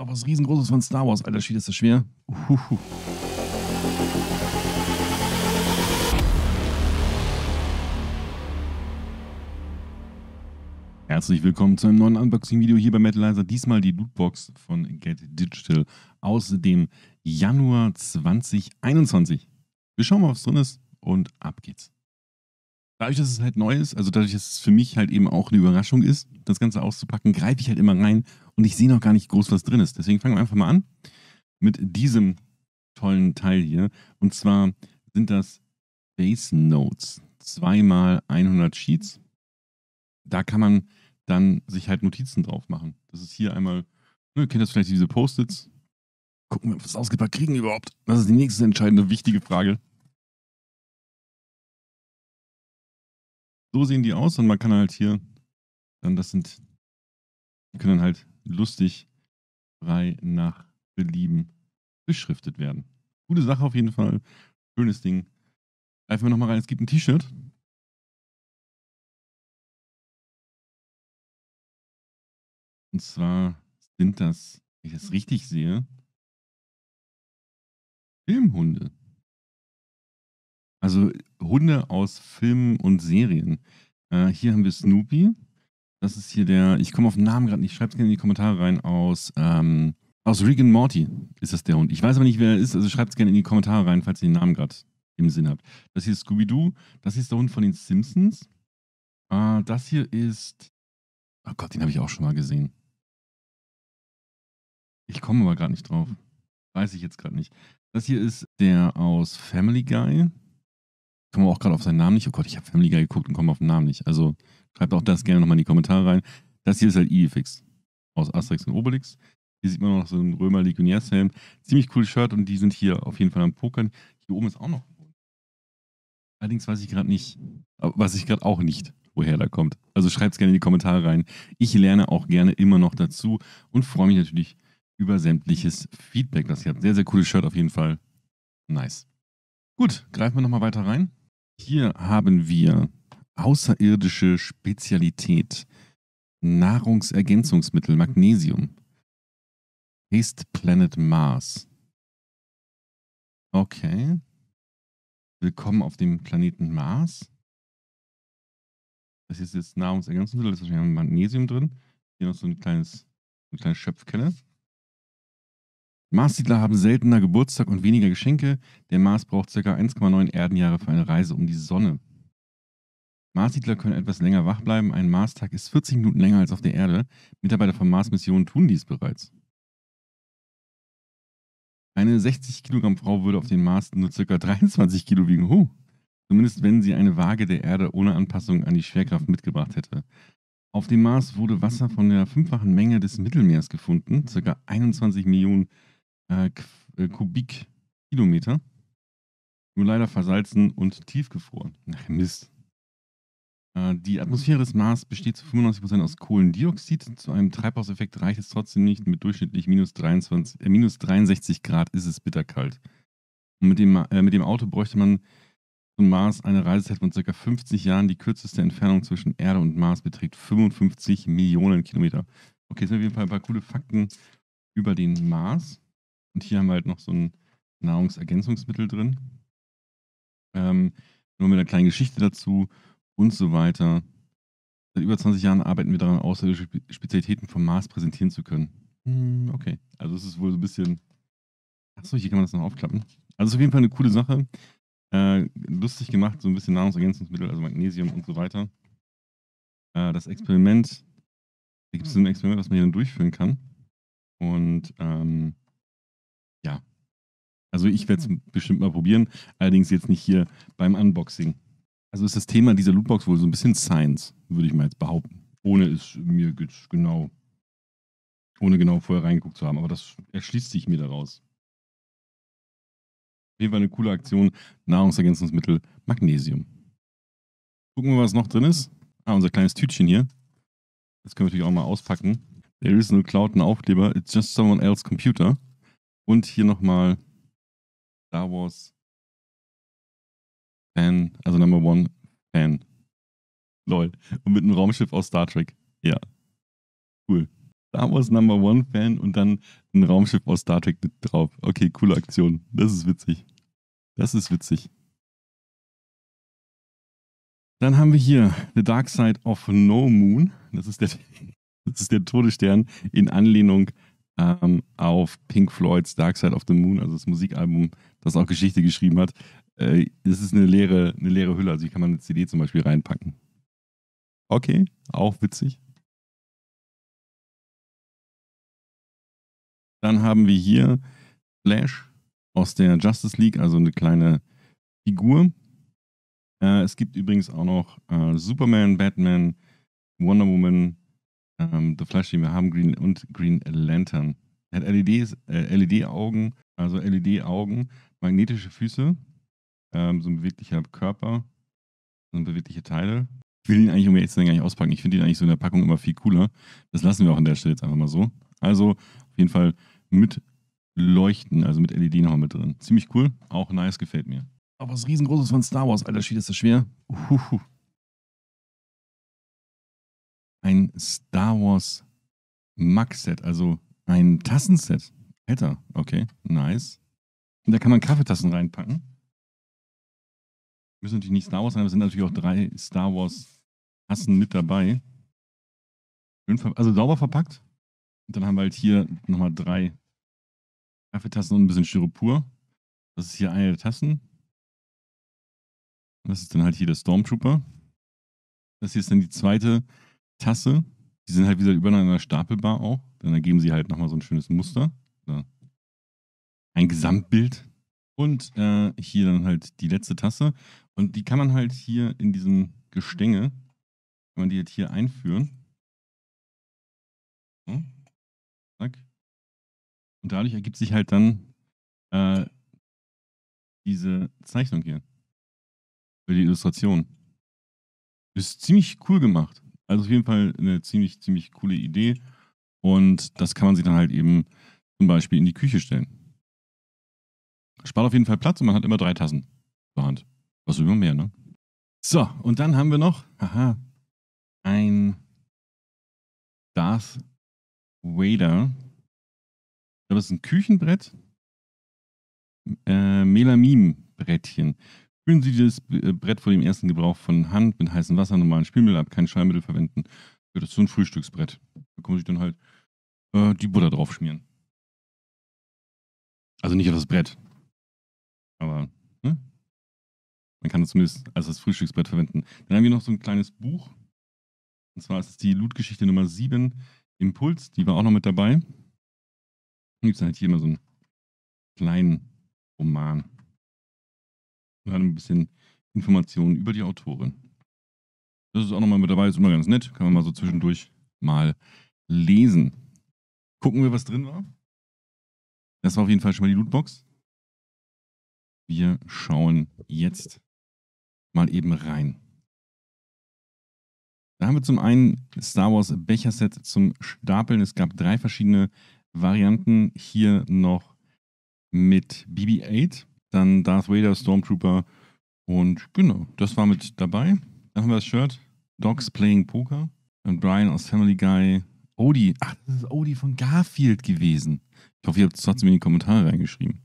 Aber was riesengroßes von Star Wars, alter Schwede, ist das schwer. Uhuhu. Herzlich willkommen zu einem neuen Unboxing-Video hier bei Metalizer. Diesmal die Lootbox von Get Digital aus dem Januar 2021. Wir schauen mal, was drin ist und ab geht's. Dadurch, dass es halt neu ist, also dadurch, dass es für mich halt eben auch eine Überraschung ist, das Ganze auszupacken, greife ich halt immer rein und ich sehe noch gar nicht groß, was drin ist. Deswegen fangen wir einfach mal an mit diesem tollen Teil hier. Und zwar sind das Base Notes. Zweimal 100 Sheets. Da kann man dann sich halt Notizen drauf machen. Das ist hier einmal, ne, kennt das vielleicht diese Post-its? Gucken wir, ob wir es ausgepackt kriegen überhaupt. Das ist die nächste entscheidende, wichtige Frage. So sehen die aus und man kann halt hier, dann das sind, können dann halt lustig frei nach Belieben beschriftet werden. Gute Sache auf jeden Fall. Schönes Ding. Greifen wir nochmal rein. Es gibt ein T-Shirt. Und zwar sind das, wenn ich das richtig sehe, Filmhunde. Also Hunde aus Filmen und Serien. Äh, hier haben wir Snoopy. Das ist hier der, ich komme auf den Namen gerade nicht, schreibt es gerne in die Kommentare rein, aus, ähm, aus Rick and Morty ist das der Hund. Ich weiß aber nicht, wer er ist, also schreibt es gerne in die Kommentare rein, falls ihr den Namen gerade im Sinn habt. Das hier ist Scooby-Doo, das hier ist der Hund von den Simpsons. Äh, das hier ist, oh Gott, den habe ich auch schon mal gesehen. Ich komme aber gerade nicht drauf. Weiß ich jetzt gerade nicht. Das hier ist der aus Family Guy. Komme auch gerade auf seinen Namen nicht. Oh Gott, ich habe Family Guy geguckt und komme auf den Namen nicht. Also schreibt auch das gerne nochmal in die Kommentare rein. Das hier ist halt Ifix aus Asterix und Obelix. Hier sieht man noch so einen Römer Legionärshelm. Ziemlich cooles Shirt und die sind hier auf jeden Fall am Pokern. Hier oben ist auch noch. Allerdings weiß ich gerade nicht, was ich gerade auch nicht, woher da kommt. Also schreibt es gerne in die Kommentare rein. Ich lerne auch gerne immer noch dazu und freue mich natürlich über sämtliches Feedback, das ihr habt. Sehr, sehr cooles Shirt auf jeden Fall. Nice. Gut, greifen wir nochmal weiter rein. Hier haben wir außerirdische Spezialität. Nahrungsergänzungsmittel, Magnesium. Taste Planet Mars. Okay. Willkommen auf dem Planeten Mars. Das ist jetzt Nahrungsergänzungsmittel, da ist wahrscheinlich Magnesium drin. Hier noch so ein kleines, eine kleine Schöpfkelle. Marssiedler haben seltener Geburtstag und weniger Geschenke. Der Mars braucht ca. 1,9 Erdenjahre für eine Reise um die Sonne. Marssiedler können etwas länger wach bleiben. Ein Marstag ist 40 Minuten länger als auf der Erde. Mitarbeiter von Mars-Missionen tun dies bereits. Eine 60 Kilogramm Frau würde auf dem Mars nur ca. 23 Kilo wiegen. Huh. Zumindest wenn sie eine Waage der Erde ohne Anpassung an die Schwerkraft mitgebracht hätte. Auf dem Mars wurde Wasser von der fünffachen Menge des Mittelmeers gefunden, ca. 21 Millionen äh, äh, Kubikkilometer. Nur leider versalzen und tiefgefroren. Ach, Mist. Äh, die Atmosphäre des Mars besteht zu 95% aus Kohlendioxid. Zu einem Treibhauseffekt reicht es trotzdem nicht. Mit durchschnittlich minus, 23, äh, minus 63 Grad ist es bitterkalt. Und mit dem, äh, mit dem Auto bräuchte man zum Mars eine Reisezeit von ca. 50 Jahren. Die kürzeste Entfernung zwischen Erde und Mars beträgt 55 Millionen Kilometer. Okay, das sind auf jeden Fall ein paar coole Fakten über den Mars. Und hier haben wir halt noch so ein Nahrungsergänzungsmittel drin. Ähm, nur mit einer kleinen Geschichte dazu und so weiter. Seit über 20 Jahren arbeiten wir daran, außerirdische Spezialitäten vom Mars präsentieren zu können. Hm, okay, also es ist wohl so ein bisschen. Achso, hier kann man das noch aufklappen. Also es ist auf jeden Fall eine coole Sache. Äh, lustig gemacht, so ein bisschen Nahrungsergänzungsmittel, also Magnesium und so weiter. Äh, das Experiment, da gibt es ein Experiment, was man hier dann durchführen kann. Und ähm. Also ich werde es bestimmt mal probieren, allerdings jetzt nicht hier beim Unboxing. Also ist das Thema dieser Lootbox wohl so ein bisschen Science, würde ich mal jetzt behaupten. Ohne es mir genau, ohne genau vorher reingeguckt zu haben. Aber das erschließt sich mir daraus. Auf jeden Fall eine coole Aktion. Nahrungsergänzungsmittel Magnesium. Gucken wir, was noch drin ist. Ah, unser kleines Tütchen hier. Das können wir natürlich auch mal auspacken. There is no cloud, ein Aufkleber. It's just someone else's computer. Und hier nochmal Star Wars Fan, also Number One Fan. Lol. Und mit einem Raumschiff aus Star Trek. Ja. Cool. Star Wars Number One Fan und dann ein Raumschiff aus Star Trek drauf. Okay, coole Aktion. Das ist witzig. Das ist witzig. Dann haben wir hier The Dark Side of No Moon. Das ist der, das ist der Todesstern in Anlehnung ähm, auf Pink Floyds Dark Side of the Moon, also das Musikalbum, das auch Geschichte geschrieben hat. Äh, das ist eine leere, eine leere Hülle, also hier kann man eine CD zum Beispiel reinpacken. Okay, auch witzig. Dann haben wir hier Flash aus der Justice League, also eine kleine Figur. Äh, es gibt übrigens auch noch äh, Superman, Batman, Wonder Woman, ähm, The Flash, den wir haben, Green und Green Lantern. Er hat LEDs, äh, LED-Augen, also LED-Augen, magnetische Füße, ähm, so ein beweglicher Körper, so bewegliche Teile. Ich will ihn eigentlich um jetzt gar nicht auspacken. Ich finde ihn eigentlich so in der Packung immer viel cooler. Das lassen wir auch an der Stelle jetzt einfach mal so. Also auf jeden Fall mit Leuchten, also mit LED noch mit drin. Ziemlich cool, auch nice, gefällt mir. Aber was riesengroßes von Star Wars, alter Schied, ist das schwer. Uhuhu. Ein Star Wars Max-Set, also ein Tassenset. Alter, okay, nice. Und da kann man Kaffeetassen reinpacken. Müssen natürlich nicht Star Wars sein, aber es sind natürlich auch drei Star Wars Tassen mit dabei. Also sauber verpackt. Und dann haben wir halt hier nochmal drei Kaffeetassen und ein bisschen Styropor. Das ist hier eine der Tassen. Das ist dann halt hier der Stormtrooper. Das hier ist dann die zweite Tasse. Die sind halt wieder übereinander stapelbar auch. Dann ergeben sie halt nochmal so ein schönes Muster. Ein Gesamtbild. Und äh, hier dann halt die letzte Tasse. Und die kann man halt hier in diesem Gestänge, kann man die halt hier einführen. So. Zack. Und dadurch ergibt sich halt dann äh, diese Zeichnung hier. Für die Illustration. Ist ziemlich cool gemacht. Also auf jeden Fall eine ziemlich, ziemlich coole Idee. Und das kann man sich dann halt eben zum Beispiel in die Küche stellen. Spart auf jeden Fall Platz und man hat immer drei Tassen zur Hand. Was immer mehr, ne? So, und dann haben wir noch, haha, ein Darth Vader. Das ist ein Küchenbrett. Äh, Melamin-Brettchen. Spülen Sie das äh, Brett vor dem ersten Gebrauch von Hand mit heißem Wasser, normalen Spülmittel ab, kein Schallmittel verwenden. Das ist so ein Frühstücksbrett. Da kann man sich dann halt äh, die Butter drauf schmieren. Also nicht auf das Brett. Aber ne? man kann es zumindest als das Frühstücksbrett verwenden. Dann haben wir noch so ein kleines Buch. Und zwar ist es die Loot-Geschichte Nummer 7, Impuls. Die war auch noch mit dabei. Dann gibt es halt hier immer so einen kleinen Roman und ein bisschen Informationen über die Autorin. Das ist auch nochmal mit dabei, ist immer ganz nett. Kann man mal so zwischendurch mal lesen. Gucken wir, was drin war. Das war auf jeden Fall schon mal die Lootbox. Wir schauen jetzt mal eben rein. Da haben wir zum einen Star Wars Becher-Set zum Stapeln. Es gab drei verschiedene Varianten. Hier noch mit BB-8 dann Darth Vader, Stormtrooper und genau, das war mit dabei. Dann haben wir das Shirt, Dogs Playing Poker und Brian aus Family Guy. Odie, ach, das ist Odie von Garfield gewesen. Ich hoffe, ihr habt es trotzdem in die Kommentare reingeschrieben.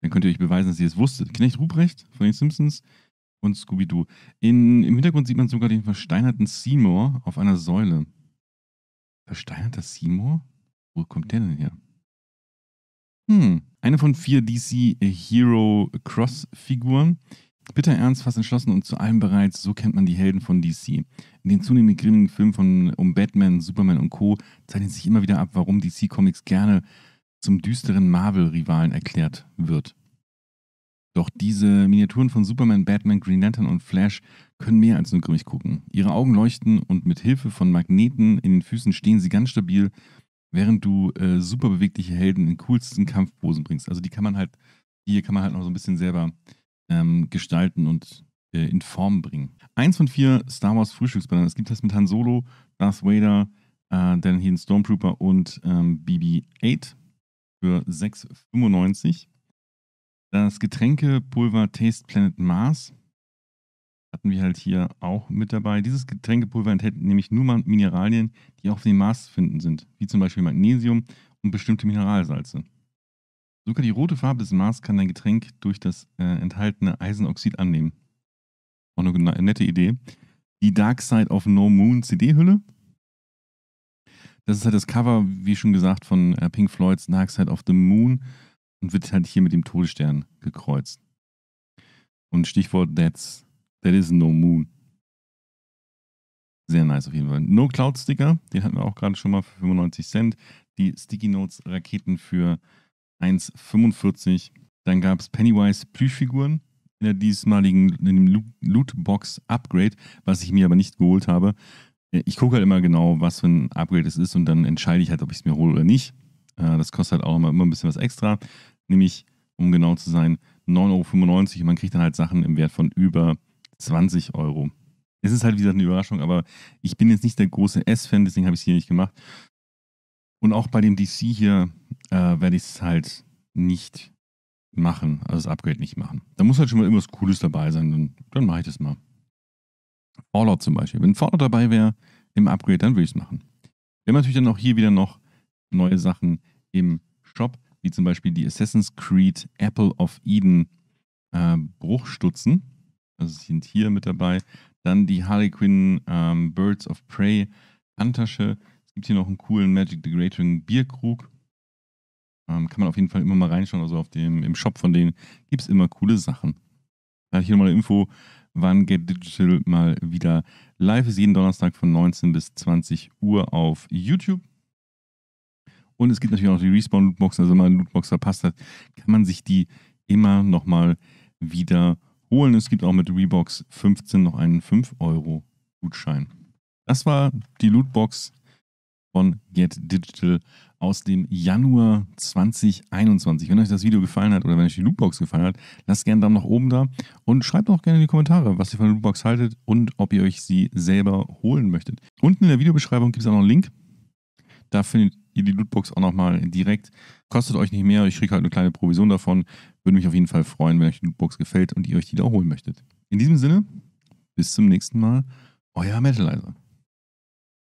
Dann könnt ihr euch beweisen, dass ihr es wusstet. Knecht Ruprecht von den Simpsons und Scooby-Doo. Im Hintergrund sieht man sogar den versteinerten Seymour auf einer Säule. Versteinerter Seymour? Wo kommt der denn her? Hm, eine von vier DC Hero Cross Figuren. Bitter ernst, fast entschlossen und zu allem bereit, so kennt man die Helden von DC. In den zunehmend grimmigen Filmen von um Batman, Superman und Co. zeichnet sich immer wieder ab, warum DC Comics gerne zum düsteren Marvel-Rivalen erklärt wird. Doch diese Miniaturen von Superman, Batman, Green Lantern und Flash können mehr als nur grimmig gucken. Ihre Augen leuchten und mit Hilfe von Magneten in den Füßen stehen sie ganz stabil während du äh, super bewegliche Helden in coolsten Kampfposen bringst. Also die kann man halt, hier kann man halt noch so ein bisschen selber ähm, gestalten und äh, in Form bringen. Eins von vier Star Wars Frühstücksbannern. Es gibt das mit Han Solo, Darth Vader, äh, dann hier ein Stormtrooper und ähm, BB-8 für 6,95. Das Getränkepulver Taste Planet Mars hatten wir halt hier auch mit dabei. Dieses Getränkepulver enthält nämlich nur Mineralien, die auf dem Mars zu finden sind, wie zum Beispiel Magnesium und bestimmte Mineralsalze. Sogar die rote Farbe des Mars kann dein Getränk durch das äh, enthaltene Eisenoxid annehmen. Auch eine nette Idee. Die Dark Side of No Moon CD-Hülle. Das ist halt das Cover, wie schon gesagt, von äh, Pink Floyds Dark Side of the Moon und wird halt hier mit dem Todesstern gekreuzt. Und Stichwort That's, That is No Moon. Sehr nice auf jeden Fall. No Cloud Sticker, den hatten wir auch gerade schon mal für 95 Cent. Die Sticky Notes Raketen für 1,45. Dann gab es Pennywise Plüschfiguren in der diesmaligen in dem Lootbox Upgrade, was ich mir aber nicht geholt habe. Ich gucke halt immer genau, was für ein Upgrade es ist und dann entscheide ich halt, ob ich es mir hole oder nicht. Äh, das kostet halt auch immer, immer ein bisschen was extra. Nämlich, um genau zu sein, 9,95 Euro und man kriegt dann halt Sachen im Wert von über 20 Euro. Es ist halt, wie gesagt, eine Überraschung, aber ich bin jetzt nicht der große S-Fan, deswegen habe ich es hier nicht gemacht. Und auch bei dem DC hier äh, werde ich es halt nicht machen, also das Upgrade nicht machen. Da muss halt schon mal irgendwas Cooles dabei sein, dann, dann mache ich das mal. Fallout zum Beispiel. Wenn Fallout dabei wäre im Upgrade, dann würde ich es machen. Wir haben natürlich dann auch hier wieder noch neue Sachen im Shop, wie zum Beispiel die Assassin's Creed Apple of Eden äh, Bruchstutzen. Also sind hier mit dabei. Dann die Harley Quinn ähm, Birds of Prey Handtasche. Es gibt hier noch einen coolen Magic the Great Bierkrug. Ähm, kann man auf jeden Fall immer mal reinschauen. Also auf dem, im Shop von denen gibt es immer coole Sachen. Da hier nochmal eine Info, wann Get Digital mal wieder live ist. Jeden Donnerstag von 19 bis 20 Uhr auf YouTube. Und es gibt natürlich auch die Respawn-Lootboxen. Also wenn man eine Lootbox verpasst hat, kann man sich die immer nochmal wieder holen. Es gibt auch mit Rebox 15 noch einen 5-Euro-Gutschein. Das war die Lootbox von Get Digital aus dem Januar 2021. Wenn euch das Video gefallen hat oder wenn euch die Lootbox gefallen hat, lasst gerne einen Daumen nach oben da und schreibt auch gerne in die Kommentare, was ihr von der Lootbox haltet und ob ihr euch sie selber holen möchtet. Unten in der Videobeschreibung gibt es auch noch einen Link. Da findet ihr die Lootbox auch nochmal direkt. Kostet euch nicht mehr, ich kriege halt eine kleine Provision davon. Würde mich auf jeden Fall freuen, wenn euch die Lootbox gefällt und ihr euch die da holen möchtet. In diesem Sinne, bis zum nächsten Mal, euer Metalizer.